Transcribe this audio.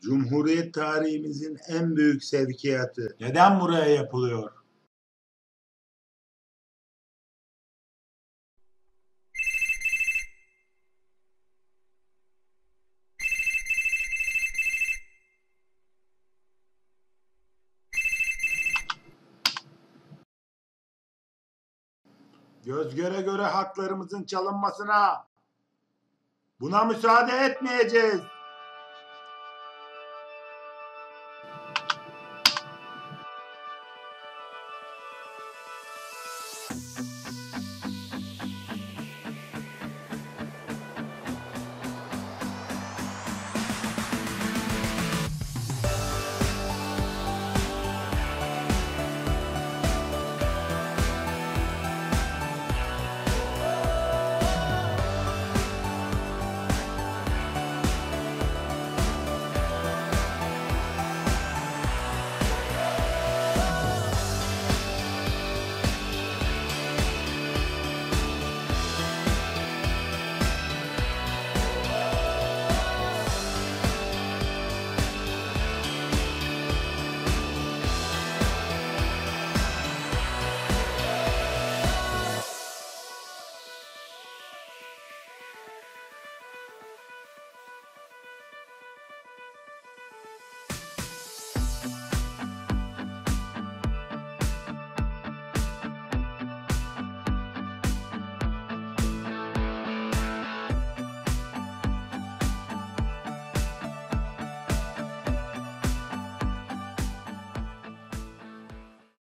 Cumhuriyet tarihimizin en büyük sevkiyatı. Neden buraya yapılıyor? Göz göre göre haklarımızın çalınmasına buna müsaade etmeyeceğiz.